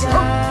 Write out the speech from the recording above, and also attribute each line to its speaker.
Speaker 1: Yes.